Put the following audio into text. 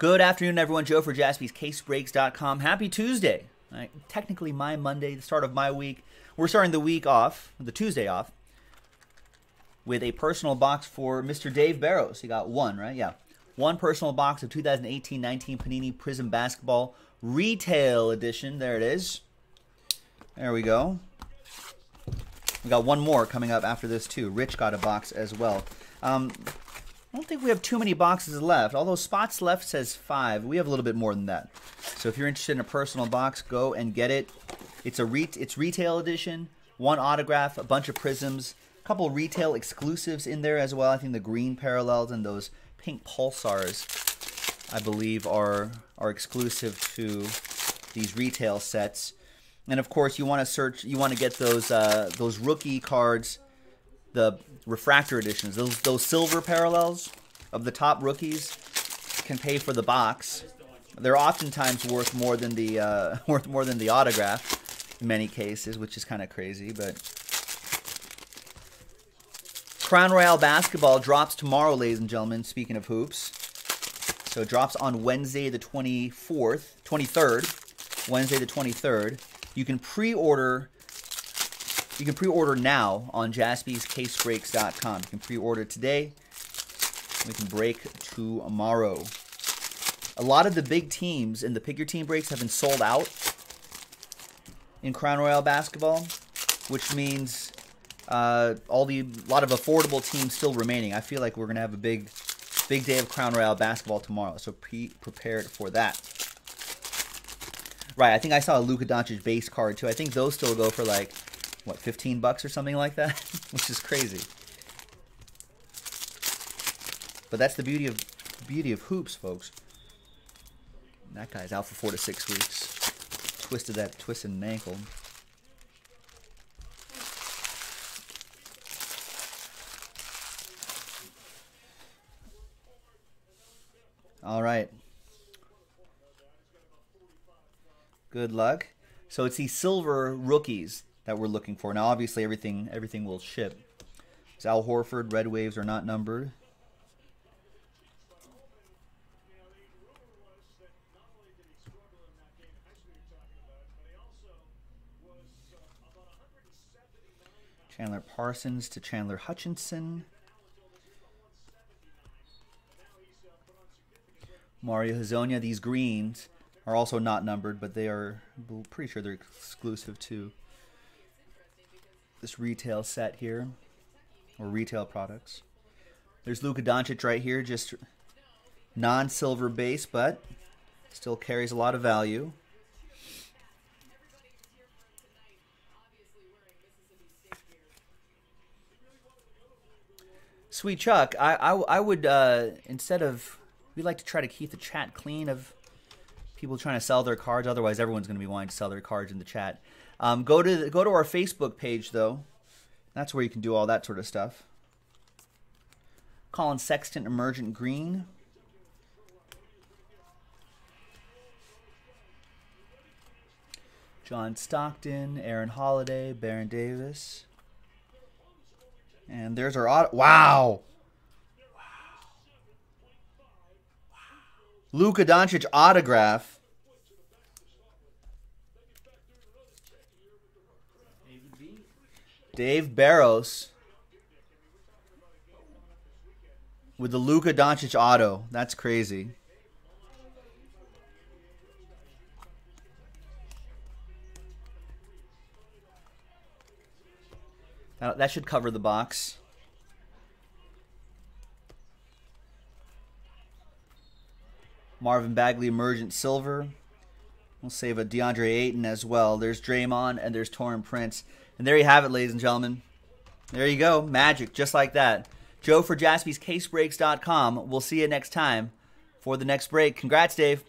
Good afternoon, everyone. Joe for jaspyscasebreaks.com. Happy Tuesday. Right, technically, my Monday, the start of my week. We're starting the week off, the Tuesday off, with a personal box for Mr. Dave Barrows. He got one, right? Yeah. One personal box of 2018 19 Panini Prizm Basketball Retail Edition. There it is. There we go. We got one more coming up after this, too. Rich got a box as well. Um, I don't think we have too many boxes left. Although spots left says five, we have a little bit more than that. So if you're interested in a personal box, go and get it. It's a re- it's retail edition, one autograph, a bunch of Prizms, a couple retail exclusives in there as well. I think the green parallels and those pink pulsars, I believe, are are exclusive to these retail sets. And of course, you want to search, you want to get those uh, those rookie cards the refractor editions, those those silver parallels of the top rookies can pay for the box. They're oftentimes worth more than the uh, worth more than the autograph in many cases, which is kind of crazy. But Crown Royale basketball drops tomorrow, ladies and gentlemen. Speaking of hoops, so it drops on Wednesday the twenty fourth, twenty third, Wednesday the twenty third. You can pre-order you can pre-order now on jaspyscasebreaks.com. You can pre-order today. We can break tomorrow. A lot of the big teams in the pick your team breaks have been sold out in Crown Royale basketball, which means uh, all the lot of affordable teams still remaining. I feel like we're gonna have a big, big day of Crown Royale basketball tomorrow. So be prepared for that. Right, I think I saw a Luka Doncic base card too. I think those still go for like what 15 bucks or something like that, which is crazy. But that's the beauty of beauty of hoops, folks. That guy's out for four to six weeks. Twisted that twisted an ankle. All right. Good luck. So it's these silver rookies that we're looking for. Now, obviously, everything everything will ship. It's Al Horford, Red Waves are not numbered. Chandler Parsons to Chandler Hutchinson. Mario Hezonja, these greens are also not numbered, but they are pretty sure they're exclusive to this retail set here, or retail products. There's Luka Doncic right here, just non-silver base, but still carries a lot of value. Sweet Chuck, I, I, I would, uh, instead of, we like to try to keep the chat clean of people trying to sell their cards. Otherwise, everyone's going to be wanting to sell their cards in the chat. Um, go to go to our Facebook page though. That's where you can do all that sort of stuff. Collin Sexton, Emergent Green. John Stockton, Aaron Holiday, Baron Davis. And there's our auto. Wow. Luka Doncic autograph. Dave Barrows with the Luka Doncic auto. That's crazy. That should cover the box. Marvin Bagley Emergent Silver. We'll save a DeAndre Ayton as well. There's Draymond and there's Taurean Prince. And there you have it, ladies and gentlemen. There you go. Magic, just like that. Joe for jaspyscasebreaks.com. We'll see you next time for the next break. Congrats, Dave.